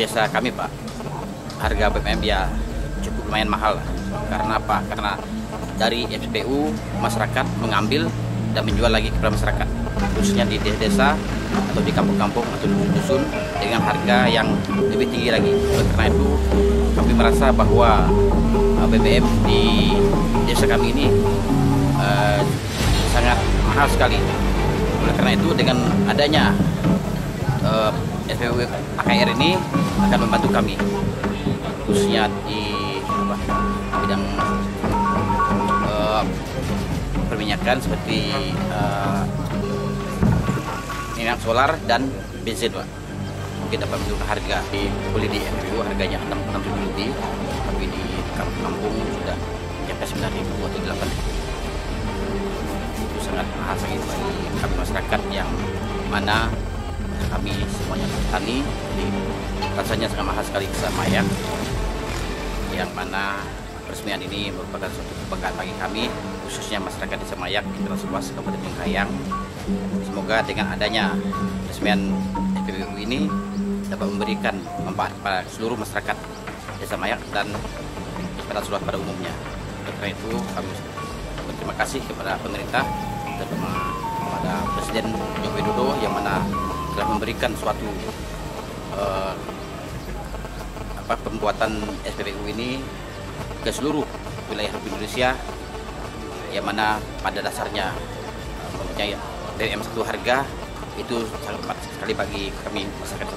desa kami Pak, harga BBM ya cukup lumayan mahal. Karena apa? Karena dari SPU masyarakat mengambil dan menjual lagi kepada masyarakat, khususnya di desa atau di kampung-kampung atau di dusun dengan harga yang lebih tinggi lagi. Oleh karena itu kami merasa bahwa uh, BBM di desa kami ini uh, sangat mahal sekali. Oleh karena itu dengan adanya uh, SPU AKR ini akan membantu kami. Khususnya di apa, bidang uh, perminyakan seperti uh, minyak solar dan bensin pak. Mungkin dapat menurunkan harga di boleh di SPU harganya 6 ribu lebih. Tapi di kampung sudah mencapai 9 ribu atau 8 ribu. Itu sangat mahal bagi kami masyarakat yang mana kami semuanya petani jadi rasanya sangat mahal sekali sama ya. Yang mana peresmian ini merupakan suatu kebanggaan bagi kami khususnya masyarakat desa Mayak di Transluas Kabupaten Bengkayang. Semoga dengan adanya peresmian SPBU ini dapat memberikan manfaat pada seluruh masyarakat desa Mayak dan Transluas pada umumnya. Karena itu kami berterima kasih kepada pemerintah terutama kepada Presiden Joko Widodo yang mana telah memberikan suatu uh, apa pembuatan SPBU ini ke seluruh wilayah Indonesia yang mana pada dasarnya uh, mempunyai BBM satu harga itu sangat penting sekali bagi kami masyarakat